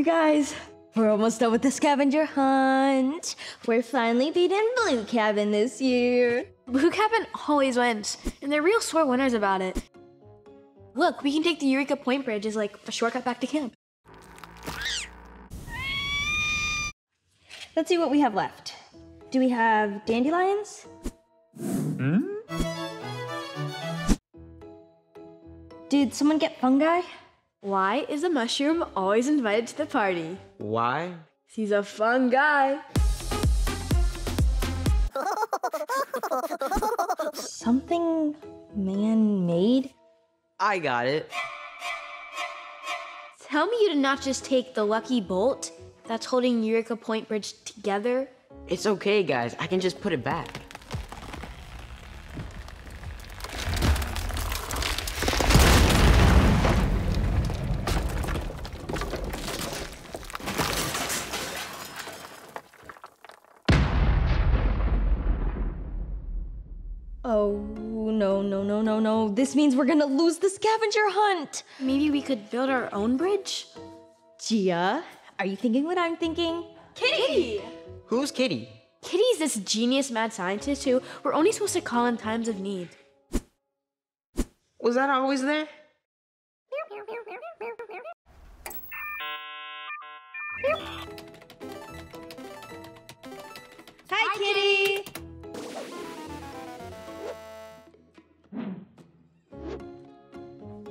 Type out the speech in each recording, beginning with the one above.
You guys, we're almost done with the scavenger hunt. We're finally beating Blue Cabin this year. Blue Cabin always wins, and they're real sore winners about it. Look, we can take the Eureka Point Bridge as like a shortcut back to camp. Let's see what we have left. Do we have dandelions? Hmm? Did someone get fungi? Why is a mushroom always invited to the party? Why? He's a fun guy. Something man-made? I got it. Tell me you did not just take the lucky bolt that's holding Eureka Point Bridge together? It's okay, guys. I can just put it back. Oh, no, no, no, no, no. This means we're gonna lose the scavenger hunt. Maybe we could build our own bridge? Jia, are you thinking what I'm thinking? Kitty! Who's Kitty? Kitty's this genius mad scientist who we're only supposed to call in times of need. Was that always there?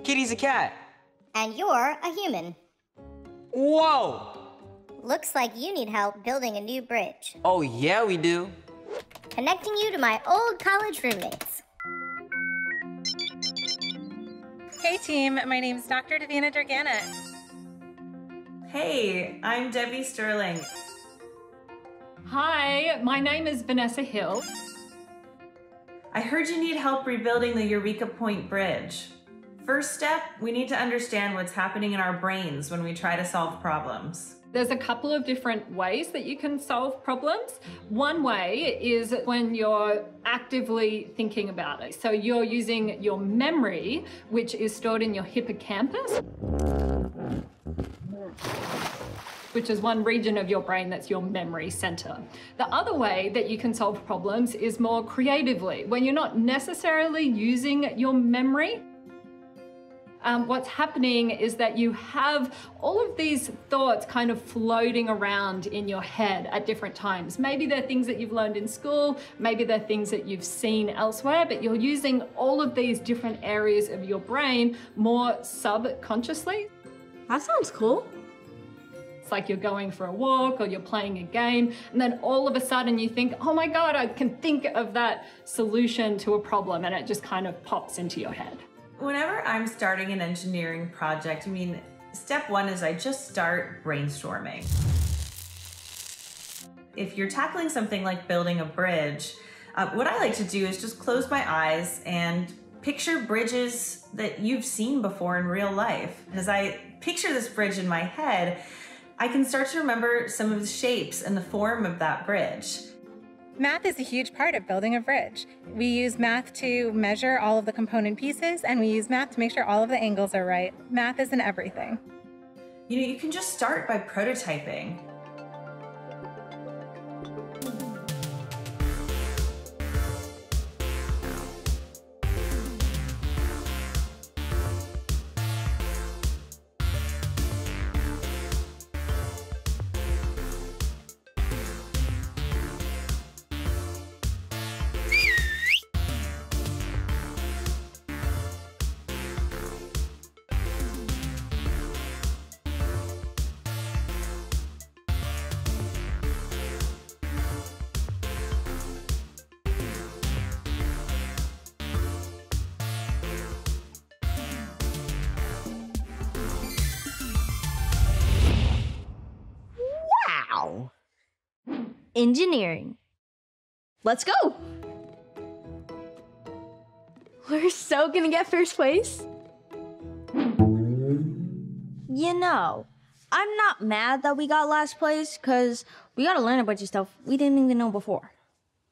Kitty's a cat. And you're a human. Whoa! Looks like you need help building a new bridge. Oh, yeah, we do. Connecting you to my old college roommates. Hey team, my name's Dr. Davina Durgana. Hey, I'm Debbie Sterling. Hi, my name is Vanessa Hill. I heard you need help rebuilding the Eureka Point Bridge. First step, we need to understand what's happening in our brains when we try to solve problems. There's a couple of different ways that you can solve problems. One way is when you're actively thinking about it. So you're using your memory, which is stored in your hippocampus, which is one region of your brain that's your memory center. The other way that you can solve problems is more creatively, when you're not necessarily using your memory, um, what's happening is that you have all of these thoughts kind of floating around in your head at different times. Maybe they're things that you've learned in school, maybe they're things that you've seen elsewhere, but you're using all of these different areas of your brain more subconsciously. That sounds cool. It's like you're going for a walk or you're playing a game, and then all of a sudden you think, oh my God, I can think of that solution to a problem, and it just kind of pops into your head. Whenever I'm starting an engineering project, I mean, step one is I just start brainstorming. If you're tackling something like building a bridge, uh, what I like to do is just close my eyes and picture bridges that you've seen before in real life. As I picture this bridge in my head, I can start to remember some of the shapes and the form of that bridge. Math is a huge part of building a bridge. We use math to measure all of the component pieces, and we use math to make sure all of the angles are right. Math is in everything. You know, you can just start by prototyping. Engineering. Let's go. We're so gonna get first place. You know, I'm not mad that we got last place because we got to learn a bunch of stuff we didn't even know before.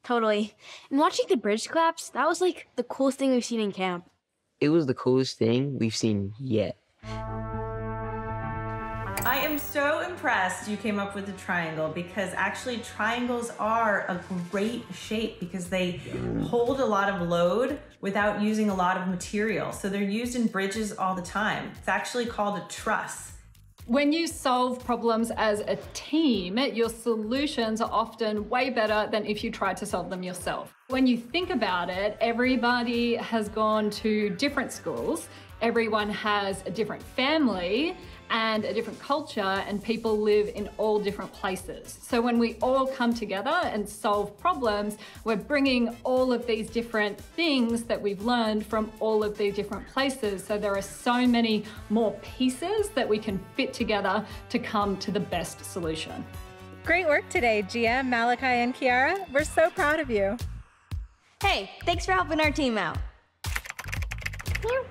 Totally. And watching the bridge collapse, that was like the coolest thing we've seen in camp. It was the coolest thing we've seen yet. I am so impressed you came up with a triangle because actually triangles are a great shape because they hold a lot of load without using a lot of material. So they're used in bridges all the time. It's actually called a truss. When you solve problems as a team, your solutions are often way better than if you tried to solve them yourself. When you think about it, everybody has gone to different schools, everyone has a different family, and a different culture, and people live in all different places. So when we all come together and solve problems, we're bringing all of these different things that we've learned from all of these different places. So there are so many more pieces that we can fit together to come to the best solution. Great work today, Jia, Malachi, and Kiarra. We're so proud of you. Hey, thanks for helping our team out. Meow.